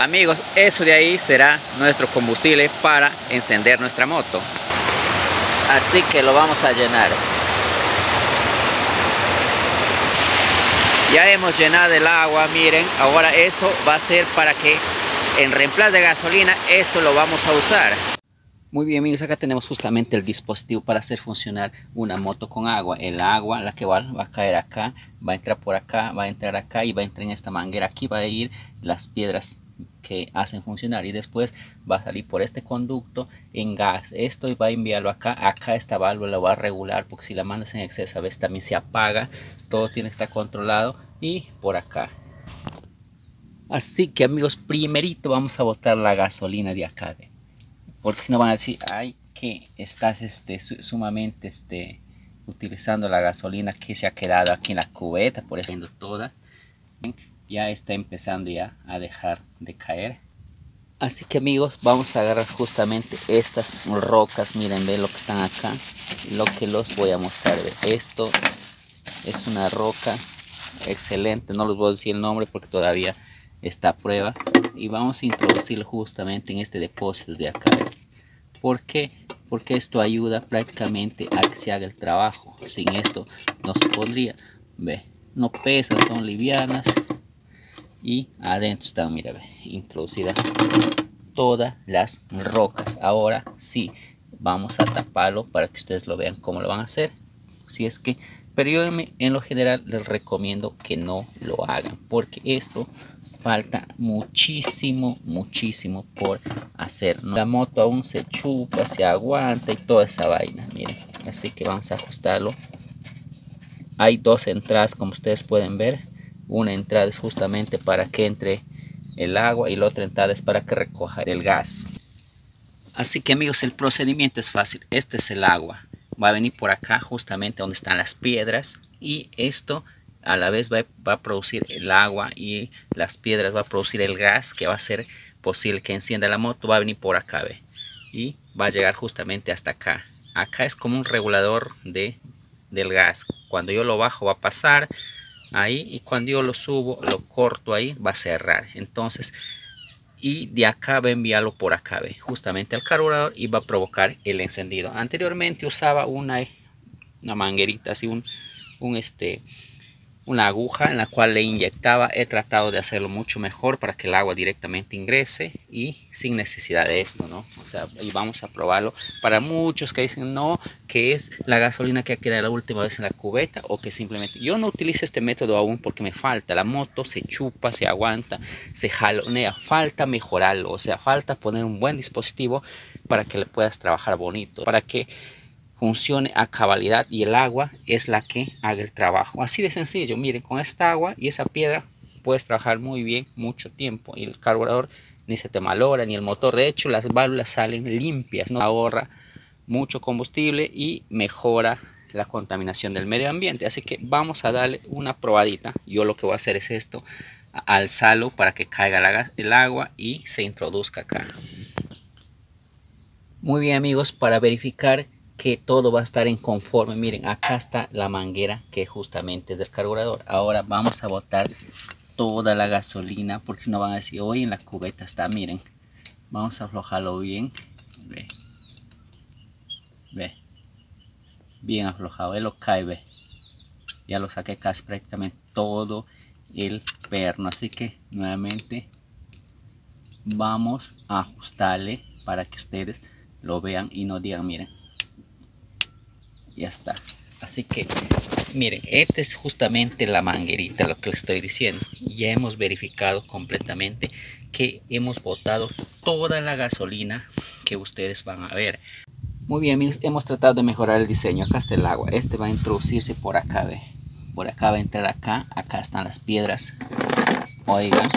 Amigos, eso de ahí será nuestro combustible para encender nuestra moto. Así que lo vamos a llenar. Ya hemos llenado el agua, miren. Ahora esto va a ser para que en reemplazo de gasolina, esto lo vamos a usar. Muy bien amigos, acá tenemos justamente el dispositivo para hacer funcionar una moto con agua. El agua, la que va, a caer acá, va a entrar por acá, va a entrar acá y va a entrar en esta manguera. Aquí va a ir las piedras que hacen funcionar. Y después va a salir por este conducto en gas. Esto va a enviarlo acá. Acá esta válvula va a regular porque si la mandas en exceso a veces también se apaga. Todo tiene que estar controlado. Y por acá. Así que amigos primerito vamos a botar la gasolina de acá porque si no van a decir ay que estás este sumamente este utilizando la gasolina que se ha quedado aquí en la cubeta por eso toda ya está empezando ya a dejar de caer. Así que amigos vamos a agarrar justamente estas rocas. Miren ve lo que están acá. Lo que los voy a mostrar esto es una roca excelente. No les voy a decir el nombre porque todavía está a prueba. Y vamos a introducirlo justamente en este depósito de acá ¿por qué? porque esto ayuda prácticamente a que se haga el trabajo. Sin esto no se podría ve no pesan son livianas y adentro está mira introducida todas las rocas. Ahora sí vamos a taparlo para que ustedes lo vean cómo lo van a hacer. Si es que pero yo en lo general les recomiendo que no lo hagan porque esto falta muchísimo muchísimo por hacer la moto aún se chupa se aguanta y toda esa vaina miren. Así que vamos a ajustarlo. Hay dos entradas como ustedes pueden ver una entrada es justamente para que entre el agua y la otra entrada es para que recoja el gas. Así que amigos, el procedimiento es fácil. Este es el agua. Va a venir por acá justamente donde están las piedras y esto a la vez va, a producir el agua y las piedras va a producir el gas que va a ser posible que encienda la moto. Va a venir por acá, ve. Y va a llegar justamente hasta acá. Acá es como un regulador de, del gas. Cuando yo lo bajo va a pasar ahí y cuando yo lo subo lo corto ahí va a cerrar. Entonces y de acá va a enviarlo por acá justamente al carburador y va a provocar el encendido. Anteriormente usaba una, una manguerita así un, un este una aguja en la cual le inyectaba. He tratado de hacerlo mucho mejor para que el agua directamente ingrese y sin necesidad de esto, ¿no? O sea, y vamos a probarlo. Para muchos que dicen no, que es la gasolina que ha quedado la última vez en la cubeta o que simplemente yo no utilizo este método aún porque me falta. La moto se chupa, se aguanta, se jalonea. Falta mejorarlo, o sea, falta poner un buen dispositivo para que le puedas trabajar bonito, para que funcione a cabalidad y el agua es la que haga el trabajo. Así de sencillo, miren, con esta agua y esa piedra puedes trabajar muy bien mucho tiempo y el carburador ni se te malora ni el motor. De hecho, las válvulas salen limpias, no ahorra mucho combustible y mejora la contaminación del medio ambiente. Así que vamos a darle una probadita. Yo lo que voy a hacer es esto, alzarlo para que caiga el agua y se introduzca acá. Muy bien amigos, para verificar que todo va a estar en conforme. Miren, acá está la manguera que justamente es del carburador. Ahora vamos a botar toda la gasolina porque si no van a decir, hoy en la cubeta está, miren. Vamos a aflojarlo bien. Ve. Ve. Bien aflojado. Él lo cae, ve. Ya lo saqué casi prácticamente todo el perno. Así que nuevamente vamos a ajustarle para que ustedes lo vean y no digan, miren, ya está. Así que miren esta es justamente la manguerita lo que les estoy diciendo. Ya hemos verificado completamente que hemos botado toda la gasolina que ustedes van a ver. Muy bien amigos hemos tratado de mejorar el diseño. Acá está el agua. Este va a introducirse por acá ve. Por acá va a entrar acá. Acá están las piedras. Oigan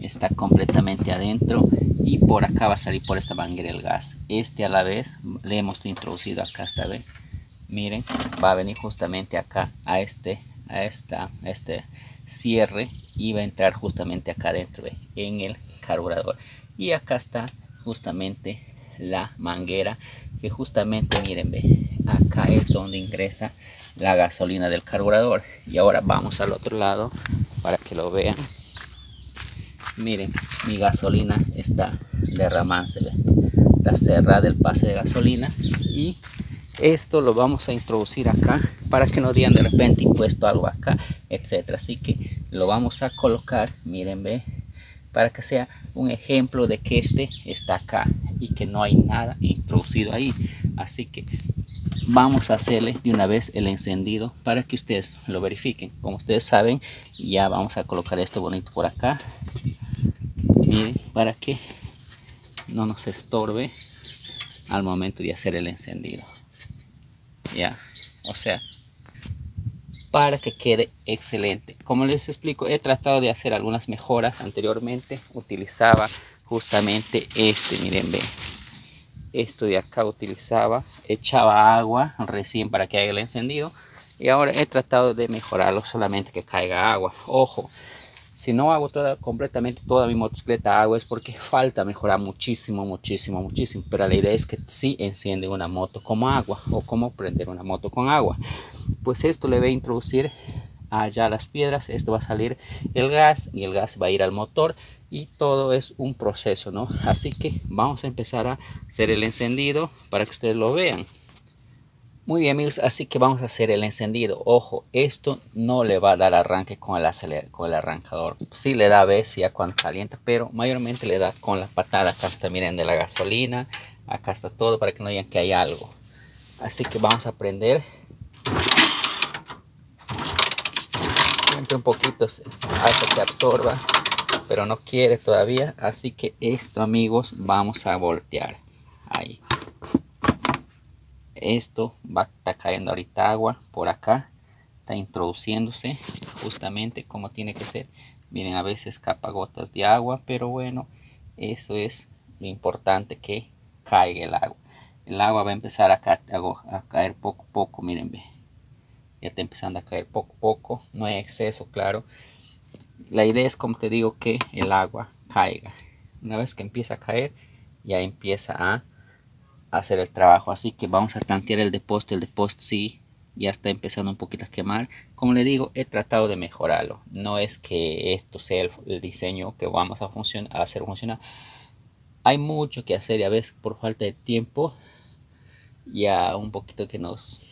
está completamente adentro. Y por acá va a salir por esta manguera el gas. Este a la vez le hemos introducido acá esta vez miren va a venir justamente acá a este a esta este cierre y va a entrar justamente acá adentro en el carburador. Y acá está justamente la manguera que justamente miren ve acá es donde ingresa la gasolina del carburador. Y ahora vamos al otro lado para que lo vean. Miren mi gasolina está derramándose está cerrada el pase de gasolina y esto lo vamos a introducir acá para que no digan de repente impuesto algo acá etcétera así que lo vamos a colocar miren ve para que sea un ejemplo de que este está acá y que no hay nada introducido ahí. Así que vamos a hacerle de una vez el encendido para que ustedes lo verifiquen. Como ustedes saben ya vamos a colocar esto bonito por acá. Miren para que no nos estorbe al momento de hacer el encendido ya o sea para que quede excelente. Como les explico he tratado de hacer algunas mejoras anteriormente. Utilizaba justamente este miren ve. Esto de acá utilizaba echaba agua recién para que haga el encendido. Y ahora he tratado de mejorarlo solamente que caiga agua. Ojo si no hago completamente toda mi motocicleta agua es porque falta mejorar muchísimo, muchísimo, muchísimo. Pero la idea es que sí enciende una moto como agua o como prender una moto con agua. Pues esto le voy a introducir allá las piedras, esto va a salir el gas y el gas va a ir al motor y todo es un proceso, ¿no? Así que vamos a empezar a hacer el encendido para que ustedes lo vean. Muy bien amigos, así que vamos a hacer el encendido. Ojo, esto no le va a dar arranque con el, con el arrancador. Sí le da a veces ya cuando calienta, pero mayormente le da con la patada. Acá está, miren, de la gasolina. Acá está todo para que no digan que hay algo. Así que vamos a prender. Siempre un poquito hace que absorba, pero no quiere todavía. Así que esto amigos, vamos a voltear. Esto va a estar cayendo ahorita agua por acá está introduciéndose justamente como tiene que ser. Miren a veces escapa gotas de agua pero bueno eso es lo importante que caiga el agua. El agua va a empezar a, caer poco a poco miren ve. Ya está empezando a caer poco a poco no hay exceso claro. La idea es como te digo que el agua caiga. Una vez que empieza a caer ya empieza a hacer el trabajo. Así que vamos a tantear el depósito el depósito sí ya está empezando un poquito a quemar. Como le digo he tratado de mejorarlo. No es que esto sea el, diseño que vamos a, a hacer funcionar. Hay mucho que hacer y a veces por falta de tiempo ya un poquito que nos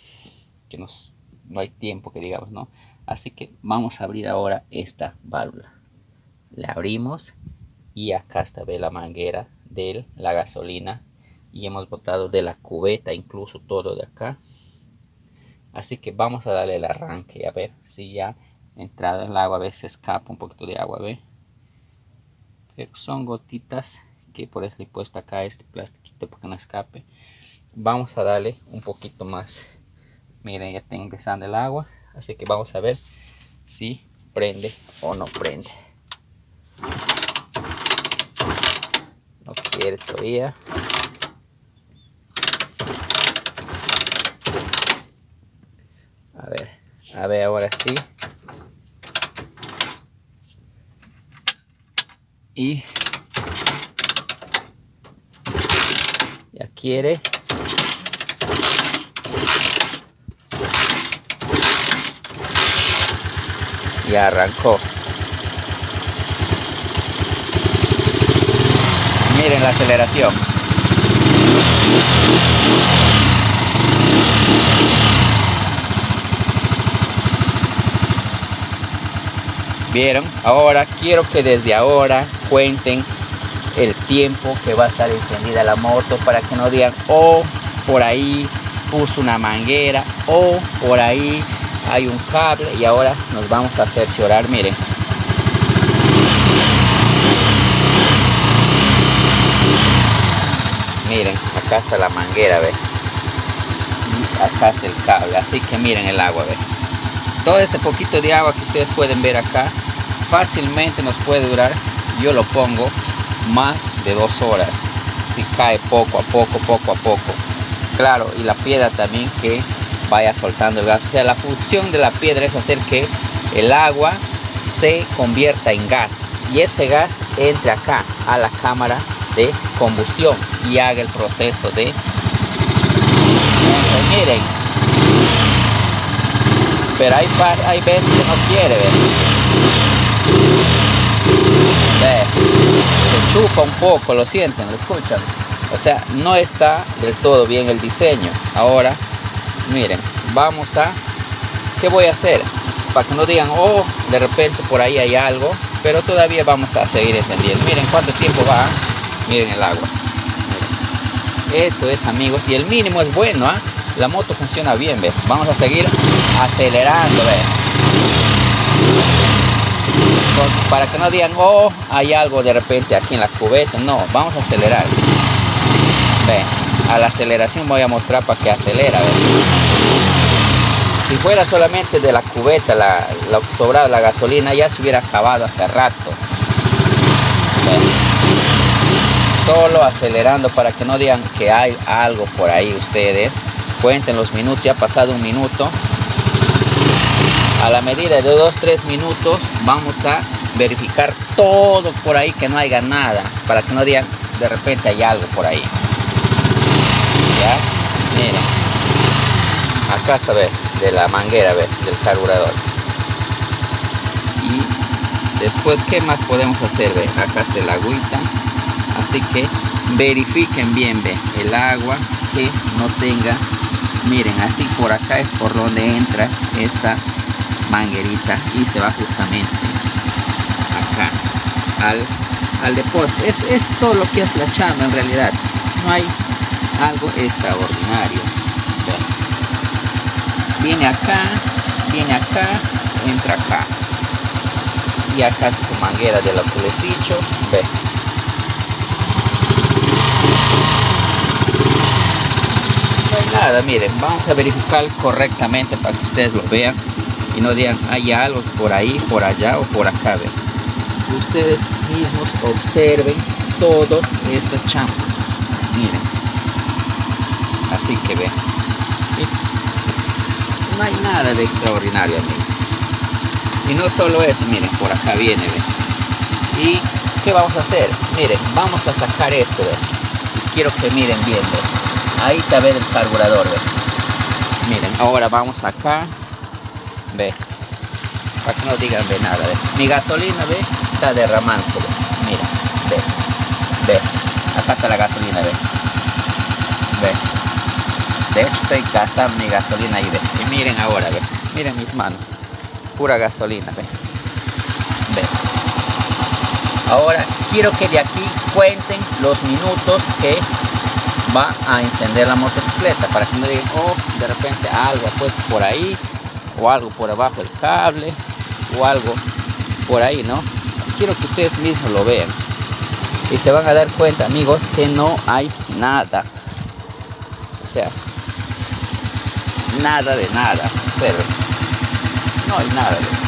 que nos no hay tiempo que digamos no así que vamos a abrir ahora esta válvula. La abrimos y acá está ve la manguera de la gasolina y hemos botado de la cubeta incluso todo de acá. Así que vamos a darle el arranque a ver si ya entrada el agua a veces escapa un poquito de agua ve pero son gotitas que por eso he puesto acá este plastiquito para que no escape. Vamos a darle un poquito más. Miren ya está ingresando el agua así que vamos a ver si prende o no prende. No quiere todavía A ver, ahora sí. Y ya quiere. Ya arrancó. Miren la aceleración. ¿Vieron? Ahora quiero que desde ahora cuenten el tiempo que va a estar encendida la moto para que no digan, oh, por ahí puso una manguera, o por ahí hay un cable y ahora nos vamos a cerciorar, miren. Miren, acá está la manguera, ve. Acá está el cable, así que miren el agua, ve. Todo este poquito de agua que ustedes pueden ver acá fácilmente nos puede durar, yo lo pongo, más de dos horas. Si cae poco a poco, poco a poco. Claro, y la piedra también que vaya soltando el gas. O sea, la función de la piedra es hacer que el agua se convierta en gas. Y ese gas entre acá a la cámara de combustión y haga el proceso de... miren, pero hay, hay veces que no quiere ver. Ve. Un poco, lo sienten, lo escuchan. O sea, no está del todo bien el diseño. Ahora, miren, vamos a... ¿Qué voy a hacer? Para que no digan, oh, de repente por ahí hay algo. Pero todavía vamos a seguir encendiendo. Miren cuánto tiempo va. Miren el agua. Eso es, amigos. Y el mínimo es bueno, ¿ah? La moto funciona bien. Vamos a seguir acelerando. Para que no digan, oh, hay algo de repente aquí en la cubeta. No, vamos a acelerar. Ve, a la aceleración voy a mostrar para que acelera. Si fuera solamente de la cubeta, la, sobraba la gasolina, ya se hubiera acabado hace rato. Solo acelerando para que no digan que hay algo por ahí ustedes. Cuenten los minutos, ya ha pasado un minuto. A la medida de 2-3 minutos vamos a verificar todo por ahí que no haya nada. Para que no digan de repente hay algo por ahí. Miren. Acá se ve de la manguera, ve, del carburador. Y después, ¿qué más podemos hacer? Ve? Acá está el agüita. Así que verifiquen bien, ve, el agua que no tenga. Miren, así por acá es por donde entra esta manguerita y se va justamente acá al, al depósito. Es, es todo lo que es la chamba en realidad. No hay algo extraordinario. Viene acá, viene acá, entra acá. Y acá es su manguera de lo que les he dicho. Ve. No hay nada, miren, vamos a verificar correctamente para que ustedes lo vean y no digan hay algo por ahí, por allá o por acá. Ven. Ustedes mismos observen todo esta chamba. Miren. Así que ve. No hay nada de extraordinario amigos. Y no solo eso miren por acá viene ve. Y qué vamos a hacer miren vamos a sacar esto quiero que miren bien ve. Ahí está ve el carburador ve. Miren ahora vamos acá ve para que no digan de nada ve mi gasolina ve está derramándose ve mira ve ve acá está la gasolina ve ve de hecho estoy gastando mi gasolina ahí, Y miren ahora, ve. Miren mis manos. Pura gasolina, ve. Ve. Ahora quiero que de aquí cuenten los minutos que va a encender la motocicleta para que no digan, oh, de repente algo puesto por ahí o algo por abajo del cable o algo por ahí, ¿no? Quiero que ustedes mismos lo vean y se van a dar cuenta, amigos, que no hay nada. O sea, nada de nada, cero. No hay nada de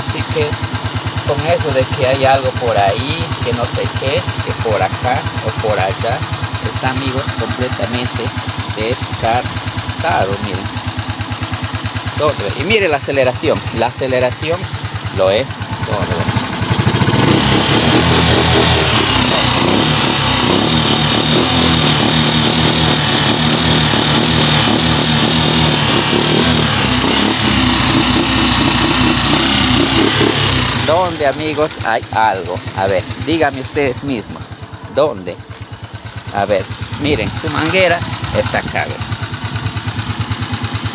Así que con eso de que hay algo por ahí, que no sé qué, que por acá o por allá, está amigos completamente descartado, miren. Y mire la aceleración, la aceleración lo es todo. ¿Dónde, amigos, hay algo? A ver, díganme ustedes mismos. ¿Dónde? A ver, miren, su manguera está acá,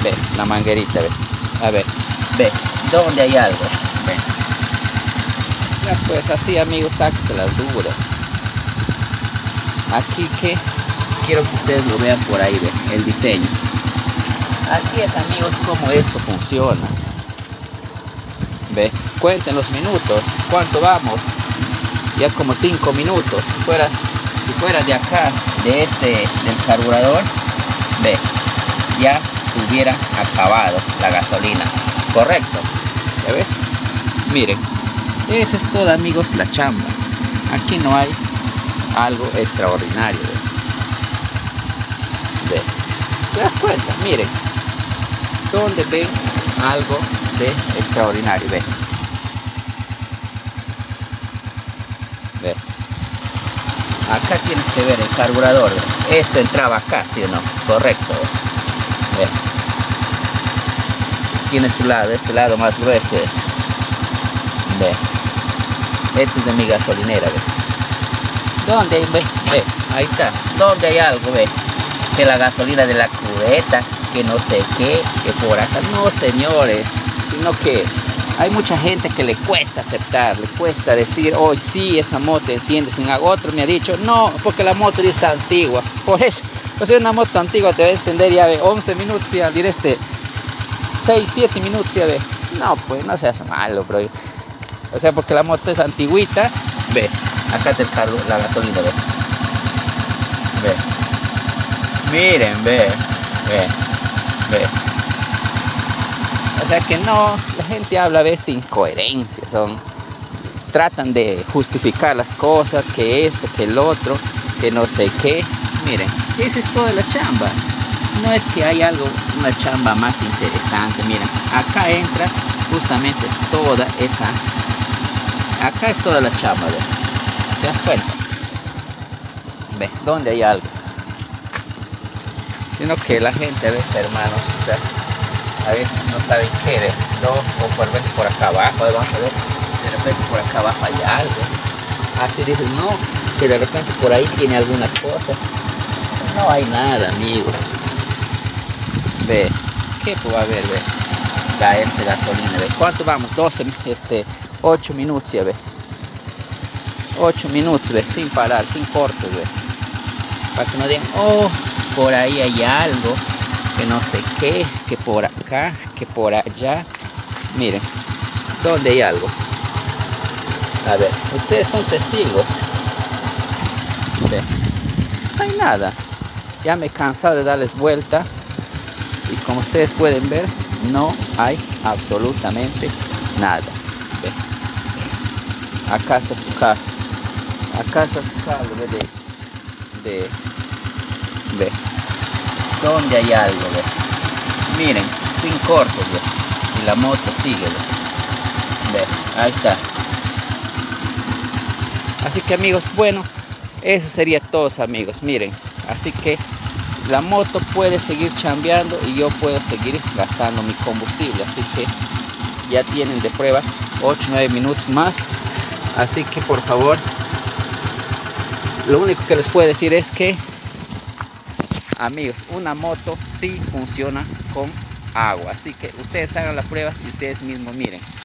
ve. La manguerita. A ver, ve, ¿dónde hay algo? Ve. Ya pues así, amigos, sáquense las dudas. Aquí que quiero que ustedes lo vean por ahí, ve, el diseño. Así es, amigos, como esto funciona. Ve, cuenten los minutos, cuánto vamos, ya como 5 minutos, fuera, si fuera de acá, de este, del carburador, ve, ya se hubiera acabado la gasolina, correcto, ¿ya ves? Miren, esa es toda amigos la chamba, aquí no hay algo extraordinario, ve, ¿te das cuenta? Miren, donde ven algo de extraordinario, ve. Acá tienes que ver el carburador, Esto entraba acá, ¿sí o no? Correcto. Tiene su lado, este lado más grueso es. ve. Este es de mi gasolinera, ve. ¿Dónde hay, ve? Ve, ahí está. ¿Dónde hay algo, ve? Que la gasolina de la cubeta, que no sé qué, que por acá. No, señores, sino que hay mucha gente que le cuesta aceptar, le cuesta decir, hoy sí, esa moto enciende sin agua. Otro me ha dicho, no, porque la moto es antigua. Por eso, pues una moto antigua te va a encender ya de 11 minutos y al este 6, 7 minutos ya ve. No, pues no seas malo, bro. O sea, porque la moto es antiguita, ve, acá te cargo la gasolina, ve. Ve. Miren, ve, ve, ve. O sea que no, la gente habla a veces incoherencias, son, tratan de justificar las cosas, que esto, que el otro, que no sé qué. Miren, esa es toda la chamba. No es que hay algo, una chamba más interesante. Miren, acá entra justamente toda esa. Acá es toda la chamba. ¿Te das cuenta? Ve, ¿dónde hay algo? Sino que la gente a veces, hermanos, a veces no saben qué, ¿ve? no, o por repente por acá abajo, vamos a ver, de repente por acá abajo hay algo. Así dicen, no, que de repente por ahí tiene alguna cosa. No hay nada, amigos. Ve, ¿qué puede haber, ve? Caerse gasolina, ve. ¿Cuánto vamos? 12, este, 8 minutos, ya ve. 8 minutos, ve, sin parar, sin cortes, ve. Para que no digan, oh, por ahí hay algo que no sé qué, que por acá, que por allá. Miren, ¿dónde hay algo? A ver, ustedes son testigos. No hay nada. Ya me he cansado de darles vuelta. Y como ustedes pueden ver, no hay absolutamente nada. Acá está su carro. Acá está su carro de, de, de, donde hay algo. Miren, sin cortes. Y la moto sigue, ¿ve? Ahí está. Así que amigos, bueno, eso sería todo amigos, miren. Así que la moto puede seguir chambeando y yo puedo seguir gastando mi combustible. Así que ya tienen de prueba 8-9 minutos más. Así que por favor, lo único que les puedo decir es que amigos una moto sí funciona con agua. Así que ustedes hagan las pruebas y ustedes mismos miren